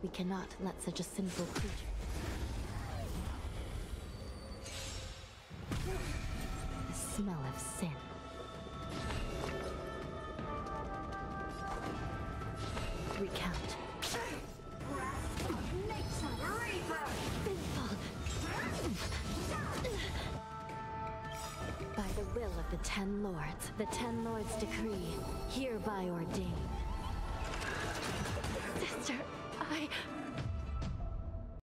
We cannot let such a sinful creature. The smell of sin. Recount. By the will of the Ten Lords, the Ten Lords decree, hereby ordain.